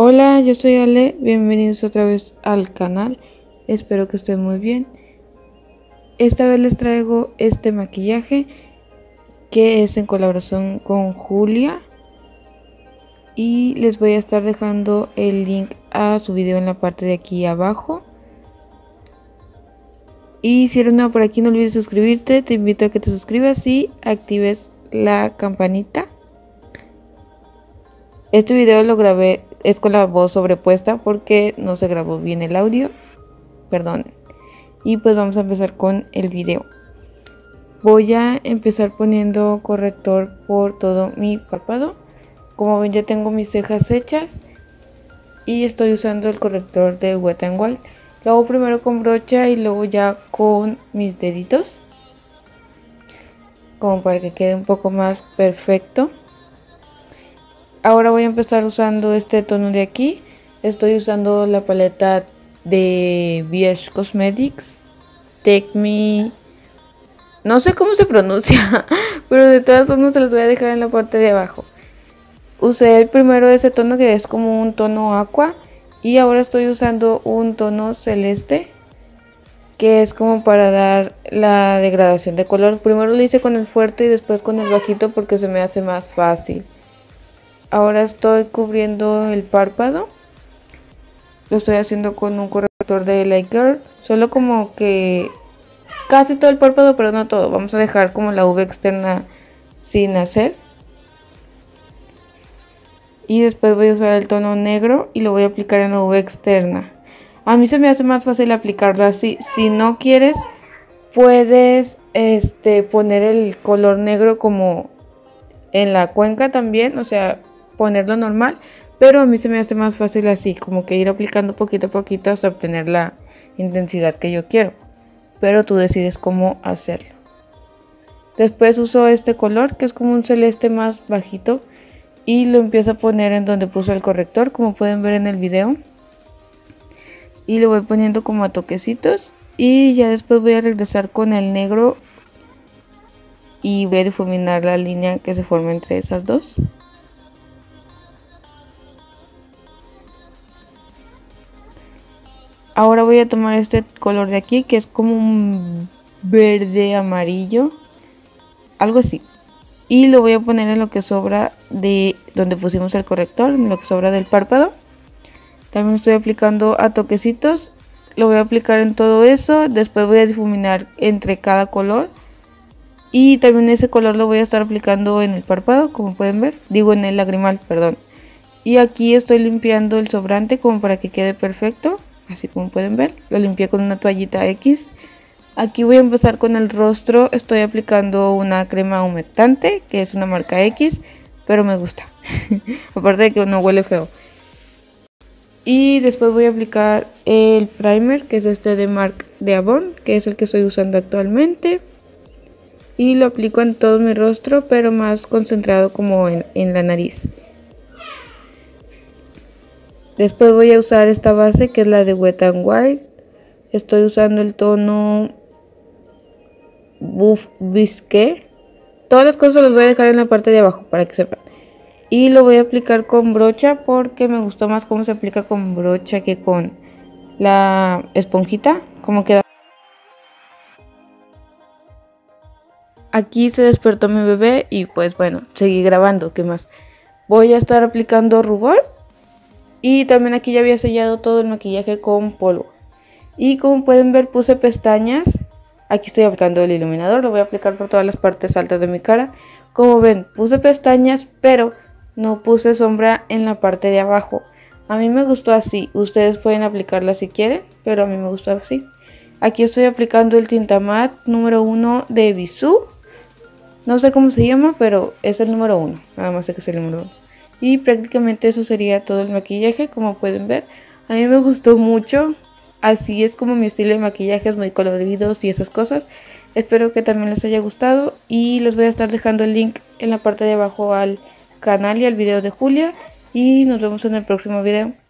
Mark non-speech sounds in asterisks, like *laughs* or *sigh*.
Hola, yo soy Ale, bienvenidos otra vez al canal, espero que estén muy bien. Esta vez les traigo este maquillaje que es en colaboración con Julia y les voy a estar dejando el link a su video en la parte de aquí abajo. Y si eres nuevo por aquí no olvides suscribirte, te invito a que te suscribas y actives la campanita. Este video lo grabé es con la voz sobrepuesta porque no se grabó bien el audio. Perdón. Y pues vamos a empezar con el video. Voy a empezar poniendo corrector por todo mi párpado. Como ven ya tengo mis cejas hechas. Y estoy usando el corrector de Wet n Wild. Lo hago primero con brocha y luego ya con mis deditos. Como para que quede un poco más perfecto ahora voy a empezar usando este tono de aquí. Estoy usando la paleta de VS Cosmetics. Take Me. No sé cómo se pronuncia, *laughs* pero de todas formas se los voy a dejar en la parte de abajo. Usé el primero ese tono que es como un tono aqua. Y ahora estoy usando un tono celeste que es como para dar la degradación de color. Primero lo hice con el fuerte y después con el bajito porque se me hace más fácil. Ahora estoy cubriendo el párpado. Lo estoy haciendo con un corrector de Light Girl. Solo como que casi todo el párpado, pero no todo. Vamos a dejar como la V externa sin hacer. Y después voy a usar el tono negro y lo voy a aplicar en la V externa. A mí se me hace más fácil aplicarlo así. Si no quieres, puedes este, poner el color negro como en la cuenca también. O sea, ponerlo normal, pero a mí se me hace más fácil así, como que ir aplicando poquito a poquito hasta obtener la intensidad que yo quiero. Pero tú decides cómo hacerlo. Después uso este color que es como un celeste más bajito y lo empiezo a poner en donde puse el corrector, como pueden ver en el video. Y lo voy poniendo como a toquecitos y ya después voy a regresar con el negro y voy a difuminar la línea que se forma entre esas dos. Ahora voy a tomar este color de aquí que es como un verde amarillo. Algo así. Y lo voy a poner en lo que sobra de donde pusimos el corrector, en lo que sobra del párpado. También estoy aplicando a toquecitos. Lo voy a aplicar en todo eso. Después voy a difuminar entre cada color. Y también ese color lo voy a estar aplicando en el párpado, como pueden ver. Digo en el lagrimal, perdón. Y aquí estoy limpiando el sobrante como para que quede perfecto así como pueden ver. Lo limpié con una toallita X. Aquí voy a empezar con el rostro. Estoy aplicando una crema humectante que es una marca X pero me gusta. *laughs* Aparte de que no huele feo. Y después voy a aplicar el primer que es este de Marc de Avon que es el que estoy usando actualmente. Y lo aplico en todo mi rostro pero más concentrado como en, en la nariz Después voy a usar esta base que es la de Wet n Wild. Estoy usando el tono Buff Bisque. Todas las cosas las voy a dejar en la parte de abajo para que sepan. Y lo voy a aplicar con brocha porque me gustó más cómo se aplica con brocha que con la esponjita. Como queda. Aquí se despertó mi bebé y pues bueno, seguí grabando. ¿Qué más? Voy a estar aplicando rubor y también aquí ya había sellado todo el maquillaje con polvo. Y como pueden ver puse pestañas. Aquí estoy aplicando el iluminador, lo voy a aplicar por todas las partes altas de mi cara. Como ven, puse pestañas, pero no puse sombra en la parte de abajo. A mí me gustó así, ustedes pueden aplicarla si quieren, pero a mí me gustó así. Aquí estoy aplicando el tinta matte número 1 de Bisú. No sé cómo se llama, pero es el número 1. Nada más sé que es el número 1. Y prácticamente eso sería todo el maquillaje, como pueden ver. A mí me gustó mucho. Así es como mi estilo de maquillajes muy coloridos y esas cosas. Espero que también les haya gustado y les voy a estar dejando el link en la parte de abajo al canal y al video de Julia. Y nos vemos en el próximo video.